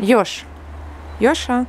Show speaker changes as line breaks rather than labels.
Ёж. Ёша.